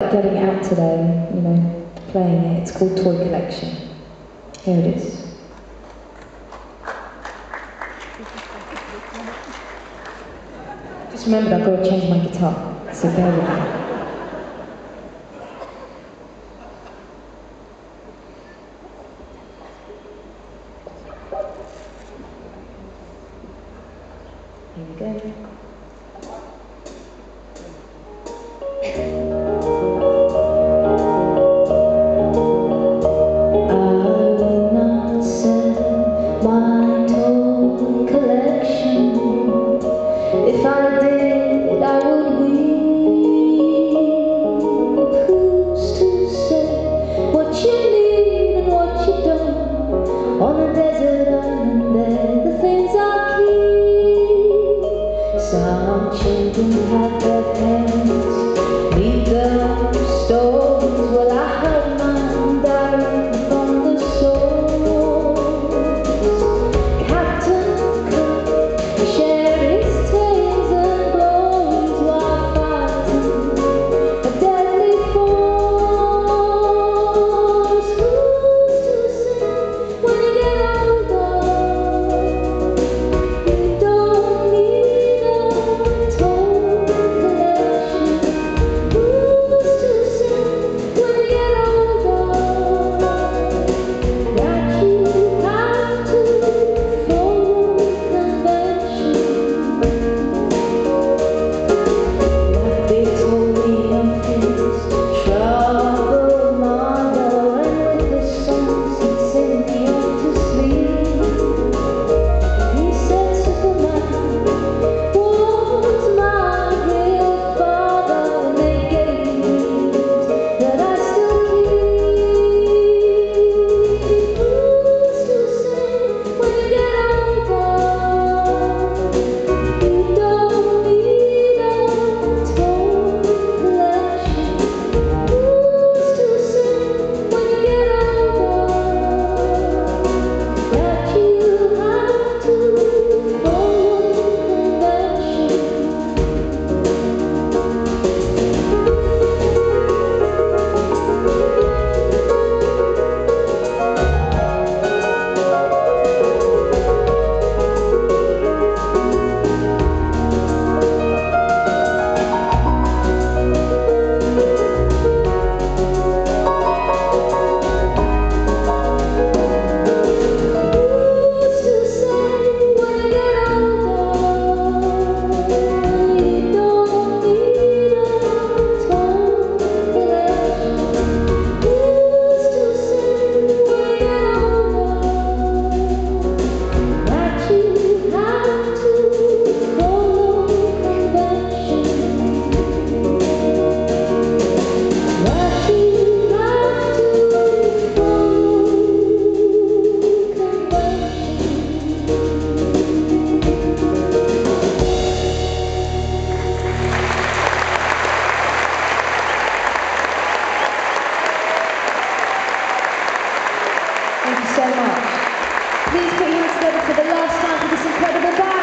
getting out today, you know, playing it. It's called Toy Collection. Here it is. Just remembered I've got to change my guitar, so bear with me. Here we go. Some children have their parents slowly unfazed. Thank you so much. Please put your hands together for the last time for this incredible band.